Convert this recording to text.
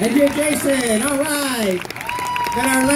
Thank you, Jason. All right. Got our last